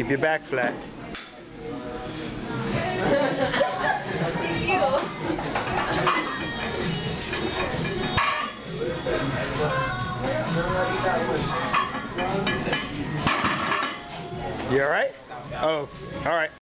Keep your back flat. You alright? Oh, alright.